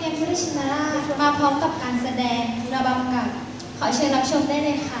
เพียงผู้ที่ชนะมาพร้อมกับการแสดงระบำกับขอเชิญรับชมได้เลยค่ะ